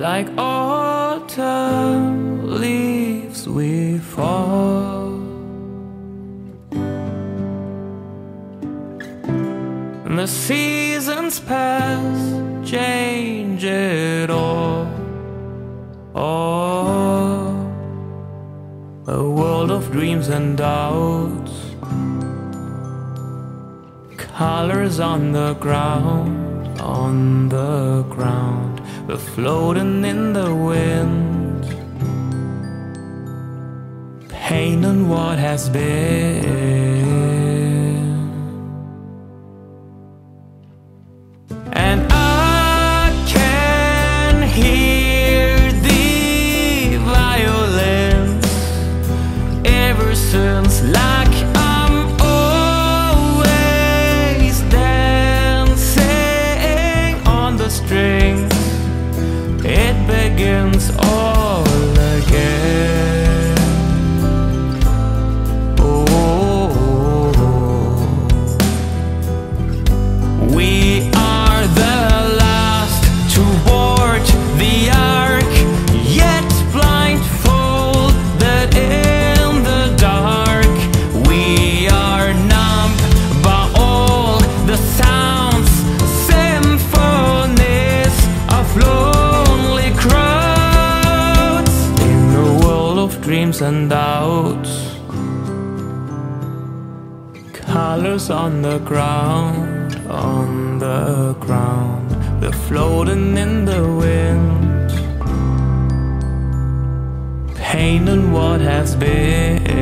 like autumn leaves we fall. And the seasons pass, change it all. Oh, a world of dreams and doubts. Colors on the ground, on the ground, we're floating in the wind. Pain on what has been. And I can hear the violins ever since, like I'm always dancing on the strings. Again, oh, we dreams and doubts. Colors on the ground, on the ground, we're floating in the wind. Pain on what has been.